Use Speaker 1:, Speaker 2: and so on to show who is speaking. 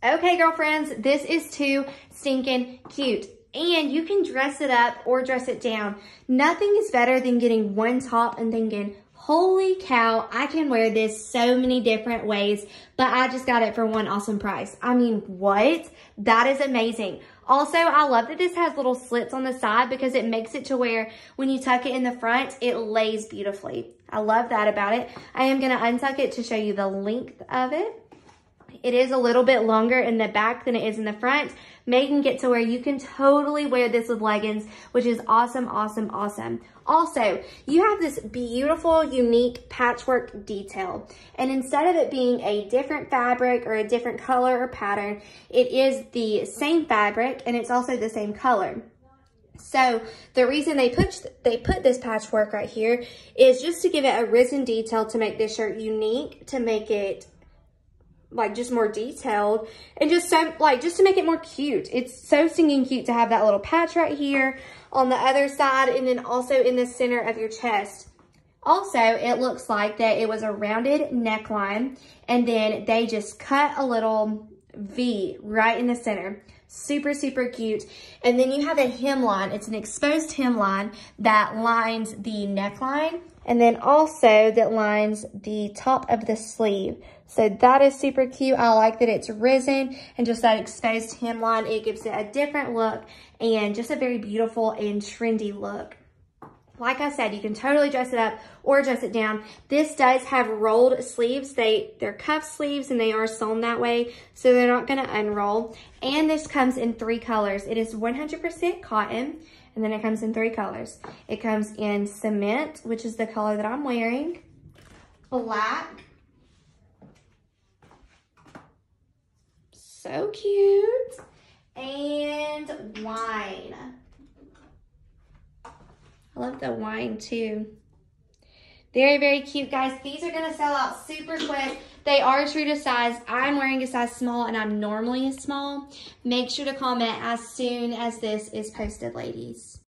Speaker 1: Okay, girlfriends, this is too stinking cute. And you can dress it up or dress it down. Nothing is better than getting one top and thinking, holy cow, I can wear this so many different ways, but I just got it for one awesome price. I mean, what? That is amazing. Also, I love that this has little slits on the side because it makes it to where when you tuck it in the front, it lays beautifully. I love that about it. I am going to untuck it to show you the length of it. It is a little bit longer in the back than it is in the front, making it to where you can totally wear this with leggings, which is awesome, awesome, awesome. Also, you have this beautiful, unique patchwork detail. And instead of it being a different fabric or a different color or pattern, it is the same fabric and it's also the same color. So the reason they put they put this patchwork right here is just to give it a risen detail to make this shirt unique, to make it like just more detailed and just so like just to make it more cute. It's so stinging cute to have that little patch right here on the other side and then also in the center of your chest. Also, it looks like that it was a rounded neckline and then they just cut a little V right in the center. Super, super cute. And then you have a hemline. It's an exposed hemline that lines the neckline and then also that lines the top of the sleeve. So that is super cute. I like that it's risen and just that exposed hemline. It gives it a different look and just a very beautiful and trendy look. Like I said, you can totally dress it up or dress it down. This does have rolled sleeves. They, they're cuff sleeves and they are sewn that way, so they're not gonna unroll. And this comes in three colors. It is 100% cotton, and then it comes in three colors. It comes in cement, which is the color that I'm wearing, black, so cute, and wine. I love the wine too. Very, very cute, guys. These are to sell out super quick. They are true to size. I'm wearing a size small, and I'm normally a small. Make sure to comment as soon as this is posted, ladies.